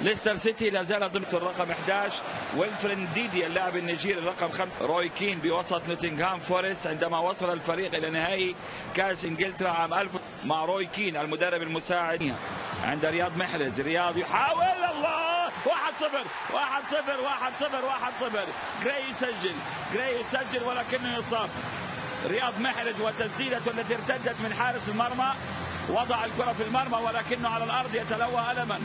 ليستر سيتي لا زال ضمن الرقم 11 ويلفريد نديدي اللاعب النيجيري الرقم 5 روي كين بوسط نوتنغهام فورست. عندما وصل الفريق إلى نهائي كأس إنجلترا عام 1000 مع روي كين المدرب المساعد عند رياض محرز. رياض يحاول الله! 1-0 1-0 1-0 1-0 جراي يسجل جراي يسجل ولكنه يصاب. رياض محرز وتسديدته التي ارتدت من حارس المرمى. وضع الكرة في المرمى ولكنه على الأرض يتلوى ألما.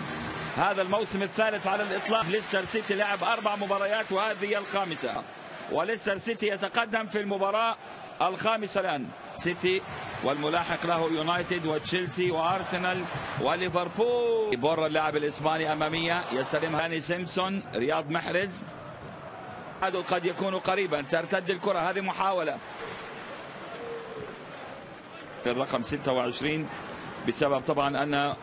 هذا الموسم الثالث على الإطلاق. ليستر سيتي لعب أربع مباريات وهذه الخامسة. وليستر سيتي يتقدم في المباراة الخامسة الآن. سيتي والملاحق له يونايتد وتشيلسي وأرسنال وليفربول. بور اللاعب الإسباني أمامية يستلم داني سيمسون. رياض محرز. قد يكون قريبا. ترتد الكرة. هذه محاولة. الرقم 26 بسبب طبعا أن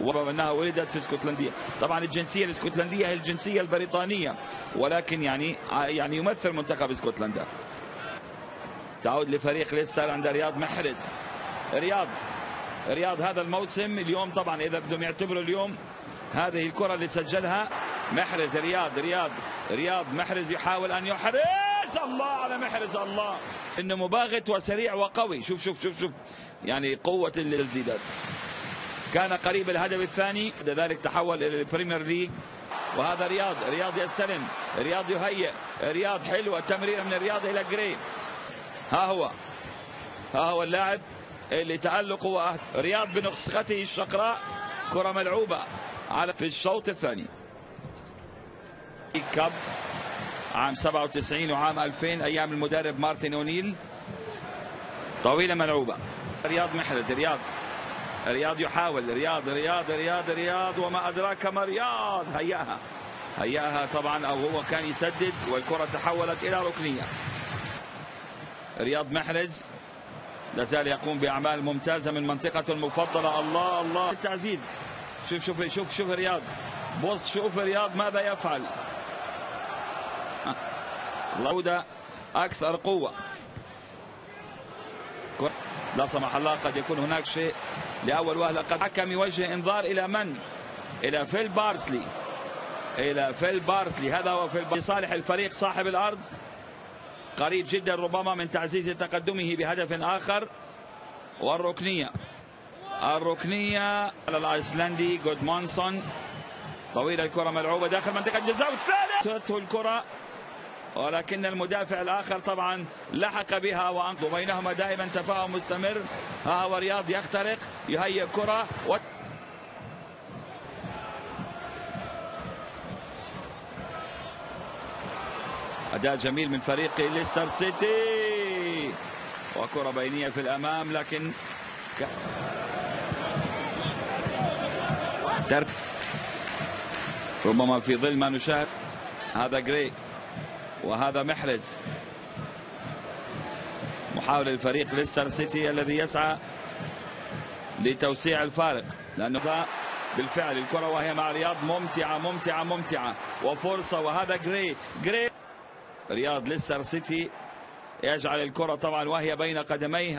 انها ولدت في اسكتلنديه، طبعا الجنسية الاسكتلندية هي الجنسية البريطانية ولكن يعني يعني يمثل منتخب اسكتلندا. تعود لفريق ليستر عند رياض محرز. رياض رياض هذا الموسم اليوم طبعا إذا بدهم يعتبروا اليوم هذه الكرة اللي سجلها محرز. رياض رياض رياض محرز يحاول أن يحرز. الله على محرز الله. إنه مباغت وسريع وقوي. شوف شوف شوف شوف. يعني قوة التسديدات كان قريب الهدف الثاني. ذلك تحول إلى البريمير ليج. وهذا رياض رياض يستلم. رياض يهيئ. رياض حلوة تمريره من رياض إلى جراي. ها هو. ها هو اللاعب اللي تألقه رياض بنسخته الشقراء. كرة ملعوبة على في الشوط الثاني. كاب عام 97 وعام 2000 أيام المدرب مارتن أونيل. طويلة ملعوبة. رياض محرز. رياض رياض يحاول. رياض رياض رياض رياض وما أدراك ما رياض. هيأها. هيأها طبعا أو هو كان يسدد والكرة تحولت إلى ركنية. رياض محرز. لا زال يقوم بأعمال ممتازة من منطقته المفضلة. الله الله. التعزيز شوف شوف شوف شوف رياض. بص شوف رياض ماذا يفعل. العودة أكثر قوة. لا سمح الله قد يكون هناك شيء. لأول وهلة قد حكم يوجه إنذار إلى من؟ إلى فيل باردسلي إلى فيل باردسلي هذا هو فيل باردسلي صالح الفريق صاحب الأرض. قريب جدا ربما من تعزيز تقدمه بهدف آخر. والركنية. الركنية على الأيسلندي جودمانسون. طويلة الكرة ملعوبة داخل منطقة الجزاء. والثالث. الكرة. ولكن المدافع الآخر طبعا لحق بها وأنقذ. بينهما دائما تفاهم مستمر. ها هو رياض يخترق يهيئ كرة و... أداء جميل من فريق ليستر سيتي. وكرة بينية في الأمام لكن. ترك ربما في ظل ما نشاهد. هذا جري. وهذا محرز محاولة الفريق ليستر سيتي الذي يسعى لتوسيع الفارق لأنه بالفعل الكرة وهي مع رياض ممتعة ممتعة ممتعة وفرصة وهذا جري جري. رياض ليستر سيتي يجعل الكرة طبعا وهي بين قدميه